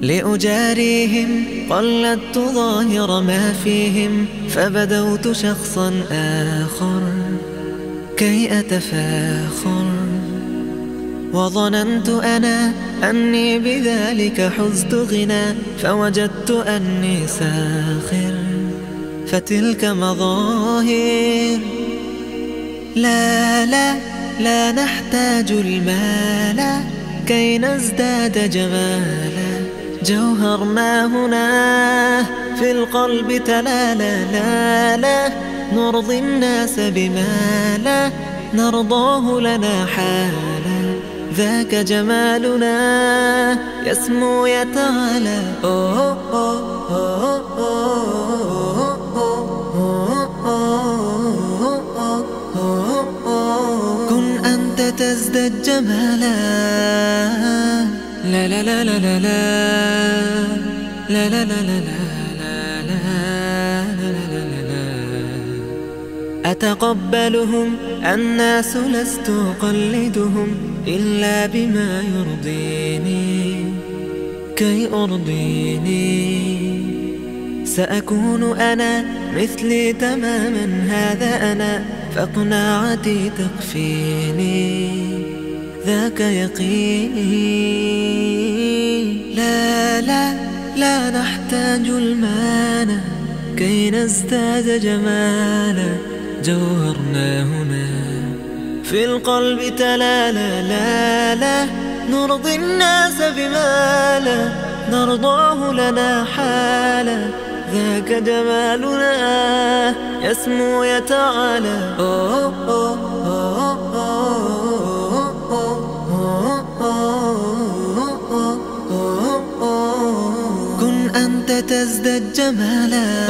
لأجاريهم قلدت ظاهر ما فيهم فبدوت شخصا آخر كي أتفاخر. وظننت أنا أني بذلك حزت غنى فوجدت أني ساخر. فتلك مظاهر. لا لا لا نحتاج المال كي نزداد جمالا. جوهرنا هنا في القلب تلالا لا لا نرضي الناس بما لا نرضاه لنا حالا ذاك جمالنا يسمو يتعالى كن أنت تزدد جمالا لا لا لا لا لا لا لا لا لا لا أتقبلهم الناس لست أقلدهم إلا بما يرضيني كي أرضيني سأكون أنا مثلي تماما هذا أنا فقناعتي تكفيني ذاك يقيني لا لا لا نحتاج المال كي نزداد جمالا. جوهرنا هنا في القلب تلالا. لا لا نرضي الناس بما لا نرضاه لنا حالا. ذاك جمالنا يسمو يتعالى. أوه أوه. أنت تزداد جمالا.